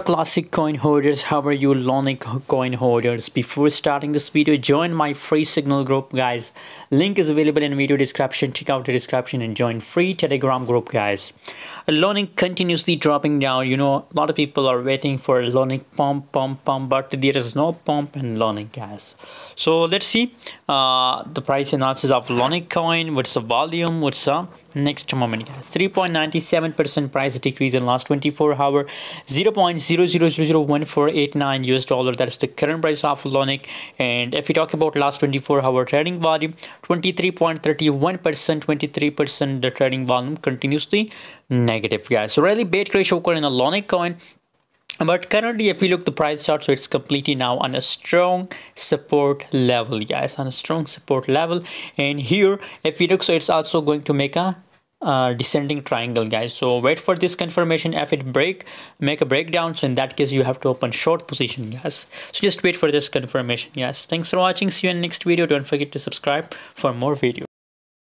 classic coin holders how are you LUNC coin holders before starting this video join my free signal group guys. Link is available in video description. Check out the description and join free telegram group guys. LUNC continuously dropping down. You know a lot of people are waiting for LUNC pump pump pump but there is no pump in LUNC guys. So let's see uh, the price analysis of LUNC coin. What's the volume? What's the next moment guys? 3.97 percent price decrease in last 24 hour. 0. 0.00001489 US dollar. That's the current price of LUNC. And if we talk about last 24 hour trading volume 23.31 percent 23 percent the trading volume continuously negative guys. So really bad crash occurred in a LUNC coin. But currently if we look the price chart so it's completely now on a strong support level guys on a strong support level. And here if we look so it's also going to make a uh, descending triangle guys. So wait for this confirmation. If it break make a breakdown. So in that case you have to open short position guys. So just wait for this confirmation yes thanks for watching. See you in next video. Don't forget to subscribe for more videos